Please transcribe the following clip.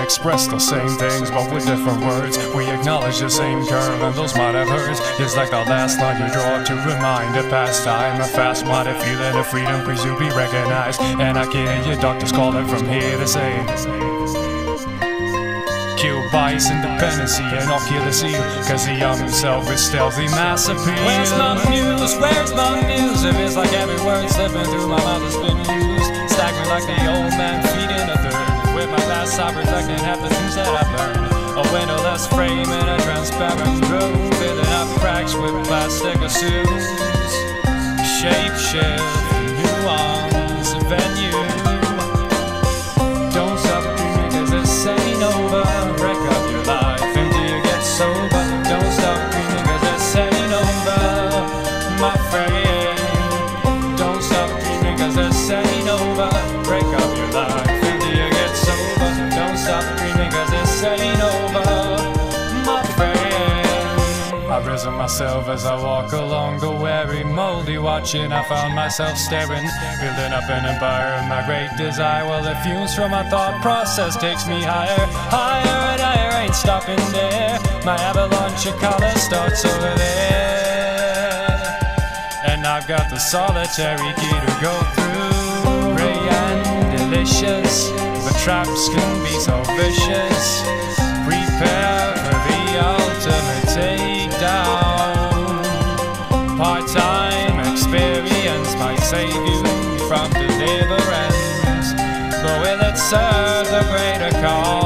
express the same things, but with different words. We acknowledge the same curve, and those might have hurts. It's like the last line you draw to remind a past time. A fast minded feeling of freedom, please you be recognized. And I can hear your doctors calling from here to say. Kill bias, independency, and I'll kill the seal. Cause the young himself is stealthy mass appeal. Where's my muse? Where's my muse? If it's like every word slipping through my mouth has been used. Staggering like the old man feeding a. With my past I reflecting half the things that I've learned. A windowless frame in a transparent room. Filling up cracks with plastic assumes. Shape shift, dreaming cause this ain't over, my friend. I've risen myself as I walk along the weary, moldy watching. I found myself staring, building up an empire. of My great desire, well, the fumes from my thought process takes me higher, higher and higher. Ain't stopping there. My avalanche of color starts over there, and I've got the solitary key to go through. Ray and delicious, traps can be so vicious. Prepare for the ultimate takedown. Part time experience might save you from deliverance, but will it serve the greater cause?